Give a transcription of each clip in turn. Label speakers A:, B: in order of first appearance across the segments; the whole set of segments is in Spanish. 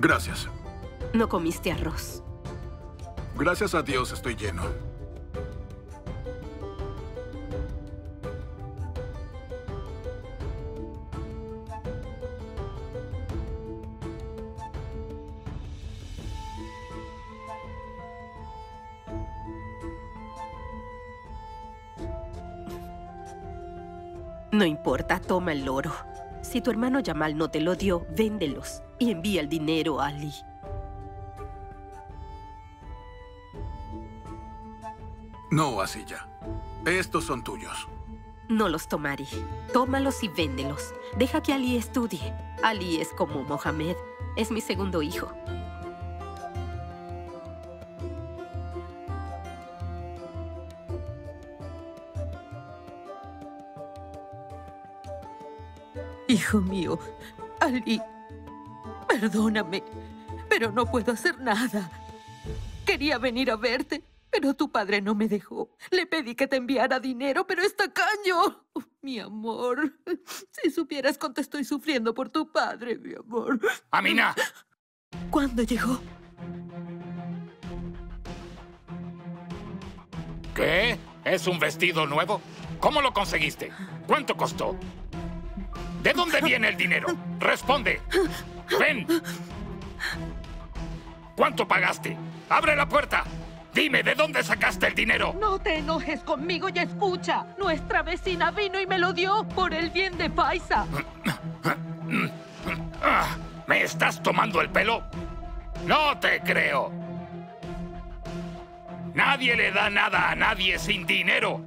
A: Gracias.
B: No comiste arroz.
A: Gracias a Dios estoy lleno.
B: No importa, toma el oro. Si tu hermano Yamal no te lo dio, véndelos y envía el dinero a Ali.
A: No, Asilla. Estos son tuyos.
B: No los tomaré. Tómalos y véndelos. Deja que Ali estudie. Ali es como Mohamed. Es mi segundo hijo.
C: Hijo mío, Ali, perdóname, pero no puedo hacer nada. Quería venir a verte, pero tu padre no me dejó. Le pedí que te enviara dinero, pero es tacaño. Oh, mi amor, si supieras cuánto estoy sufriendo por tu padre, mi amor.
D: ¡Amina!
C: ¿Cuándo llegó?
D: ¿Qué? ¿Es un vestido nuevo? ¿Cómo lo conseguiste? ¿Cuánto costó? ¿De dónde viene el dinero? Responde. Ven. ¿Cuánto pagaste? ¡Abre la puerta! Dime, ¿de dónde sacaste el dinero?
C: No te enojes conmigo y escucha. Nuestra vecina vino y me lo dio por el bien de Paisa.
D: ¿Me estás tomando el pelo? No te creo. Nadie le da nada a nadie sin dinero.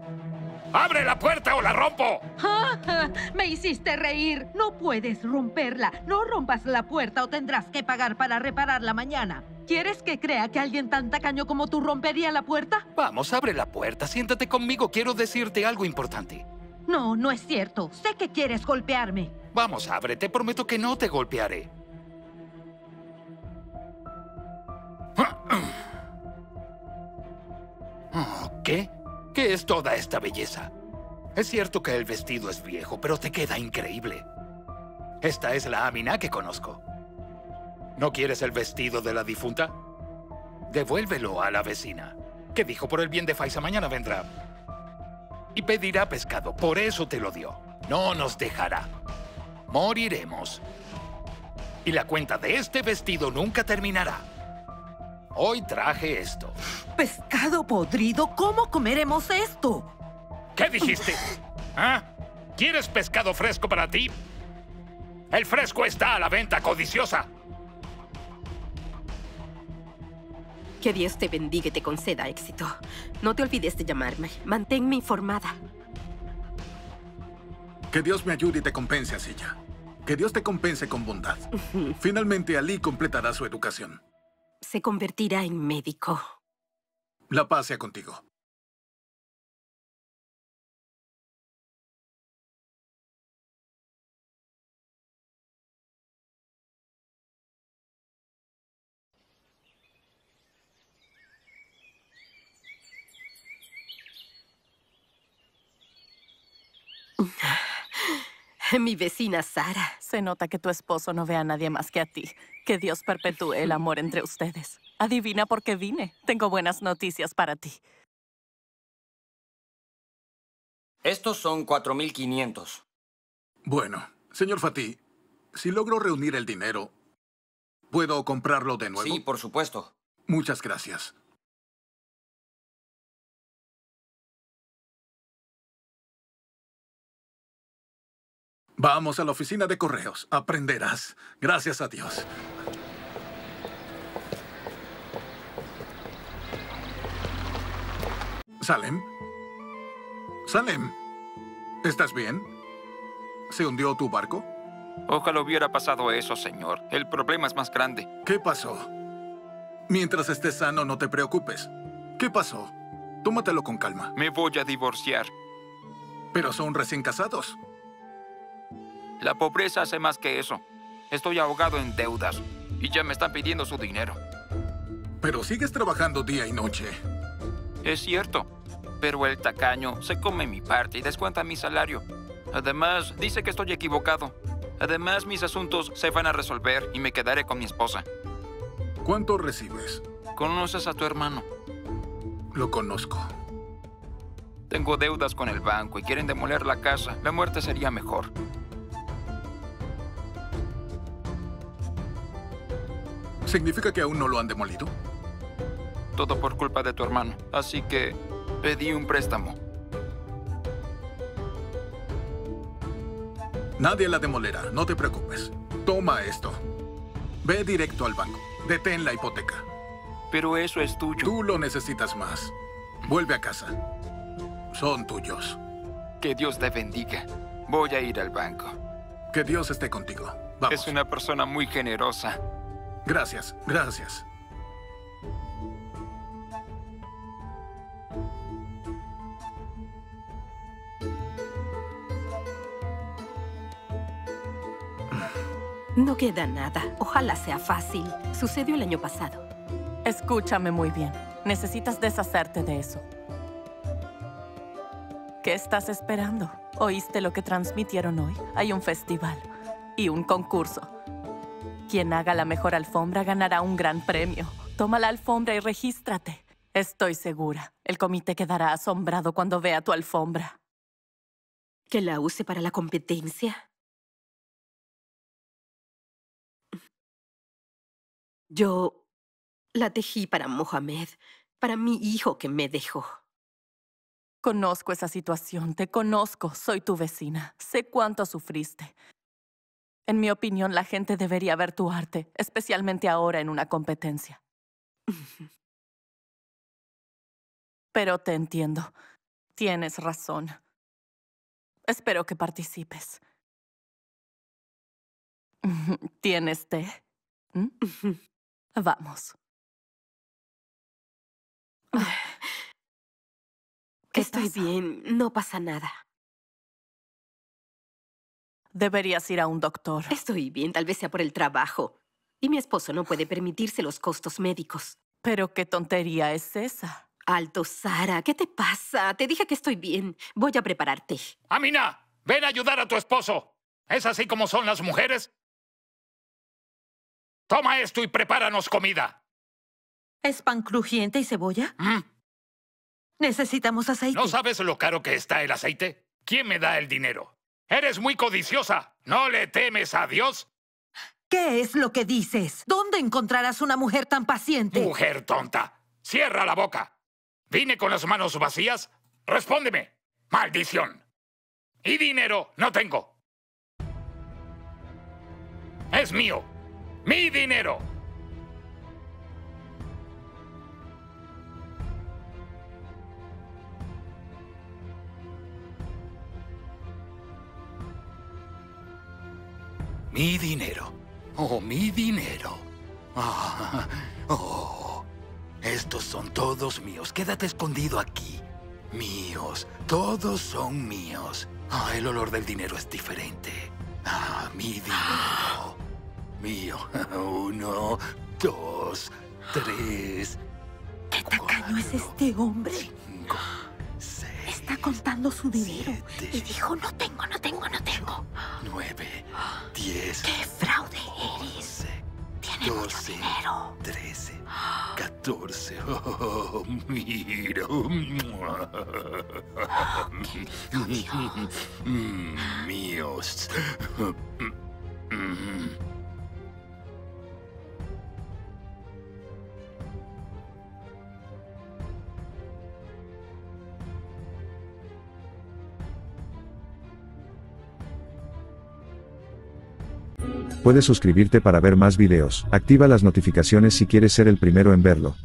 D: ¡Abre la puerta o la rompo!
C: Me hiciste reír. No puedes romperla. No rompas la puerta o tendrás que pagar para repararla mañana. ¿Quieres que crea que alguien tan tacaño como tú rompería la puerta?
D: Vamos, abre la puerta. Siéntate conmigo. Quiero decirte algo importante.
C: No, no es cierto. Sé que quieres golpearme.
D: Vamos, abre. Te prometo que no te golpearé. ¿Qué? ¿Qué es toda esta belleza? Es cierto que el vestido es viejo, pero te queda increíble. Esta es la Amina que conozco. ¿No quieres el vestido de la difunta? Devuélvelo a la vecina. Que dijo por el bien de Faisa mañana vendrá. Y pedirá pescado, por eso te lo dio. No nos dejará. Moriremos. Y la cuenta de este vestido nunca terminará. Hoy traje esto.
C: ¿Pescado podrido? ¿Cómo comeremos esto?
D: ¿Qué dijiste? ¿Ah? ¿Quieres pescado fresco para ti? El fresco está a la venta, codiciosa.
B: Que Dios te bendiga y te conceda éxito. No te olvides de llamarme. Manténme informada.
A: Que Dios me ayude y te compense, Asilla. Que Dios te compense con bondad. Finalmente, Ali completará su educación.
B: Se convertirá en médico.
A: La paz sea contigo.
B: Mi vecina Sara.
E: Se nota que tu esposo no ve a nadie más que a ti. Que Dios perpetúe el amor entre ustedes. Adivina por qué vine. Tengo buenas noticias para ti.
F: Estos son 4.500.
A: Bueno, señor Fatih, si logro reunir el dinero, ¿puedo comprarlo de nuevo?
F: Sí, por supuesto.
A: Muchas gracias. Vamos a la oficina de correos. Aprenderás. Gracias a Dios. Salem. Salem. ¿Estás bien? ¿Se hundió tu barco?
G: Ojalá hubiera pasado eso, señor. El problema es más grande.
A: ¿Qué pasó? Mientras estés sano, no te preocupes. ¿Qué pasó? Tómatelo con calma.
G: Me voy a divorciar.
A: Pero son recién casados.
G: La pobreza hace más que eso. Estoy ahogado en deudas y ya me están pidiendo su dinero.
A: Pero sigues trabajando día y noche.
G: Es cierto, pero el tacaño se come mi parte y descuenta mi salario. Además, dice que estoy equivocado. Además, mis asuntos se van a resolver y me quedaré con mi esposa.
A: ¿Cuánto recibes?
G: ¿Conoces a tu hermano?
A: Lo conozco.
G: Tengo deudas con el banco y quieren demoler la casa. La muerte sería mejor.
A: ¿Significa que aún no lo han demolido?
G: Todo por culpa de tu hermano. Así que pedí un préstamo.
A: Nadie la demolerá, no te preocupes. Toma esto. Ve directo al banco. Detén la hipoteca.
G: Pero eso es tuyo.
A: Tú lo necesitas más. Vuelve a casa. Son tuyos.
G: Que Dios te bendiga. Voy a ir al banco.
A: Que Dios esté contigo. Vamos.
G: Es una persona muy generosa.
A: Gracias, gracias.
B: No queda nada. Ojalá sea fácil. Sucedió el año pasado.
E: Escúchame muy bien. Necesitas deshacerte de eso. ¿Qué estás esperando? ¿Oíste lo que transmitieron hoy? Hay un festival y un concurso. Quien haga la mejor alfombra ganará un gran premio. Toma la alfombra y regístrate. Estoy segura. El comité quedará asombrado cuando vea tu alfombra.
B: ¿Que la use para la competencia? Yo la tejí para Mohamed, para mi hijo que me dejó.
E: Conozco esa situación, te conozco, soy tu vecina, sé cuánto sufriste. En mi opinión, la gente debería ver tu arte, especialmente ahora en una competencia. Pero te entiendo, tienes razón. Espero que participes. ¿Tienes té? ¿Mm? Vamos.
B: ¿Qué Estoy bien, no pasa nada.
E: Deberías ir a un doctor.
B: Estoy bien, tal vez sea por el trabajo. Y mi esposo no puede permitirse los costos médicos.
E: Pero qué tontería es esa.
B: Alto, Sara, ¿qué te pasa? Te dije que estoy bien. Voy a prepararte.
D: Amina, ven a ayudar a tu esposo. ¿Es así como son las mujeres? Toma esto y prepáranos comida.
C: ¿Es pan crujiente y cebolla?
D: ¿Mm?
C: Necesitamos aceite.
D: ¿No sabes lo caro que está el aceite? ¿Quién me da el dinero? Eres muy codiciosa. ¿No le temes a Dios?
C: ¿Qué es lo que dices? ¿Dónde encontrarás una mujer tan paciente?
D: Mujer tonta. Cierra la boca. ¿Vine con las manos vacías? Respóndeme. Maldición. Y dinero no tengo. Es mío. Mi dinero. Mi dinero. Oh, mi dinero. Ah, oh, estos son todos míos. Quédate escondido aquí. Míos. Todos son míos. Ah, el olor del dinero es diferente. Ah, mi dinero. Mío. Uno, dos, tres.
C: ¿Qué tacaño es este hombre?
D: Cinco, seis,
C: Está contando su dinero.
D: siete,
C: Y dijo, no tengo, no tengo, no tengo.
D: nueve, diez,
C: ¡Qué fraude eres! Tiene mucho
D: doce,
C: dinero.
D: trece, catorce. Oh, mira. Míos.
H: Puedes suscribirte para ver más videos. Activa las notificaciones si quieres ser el primero en verlo.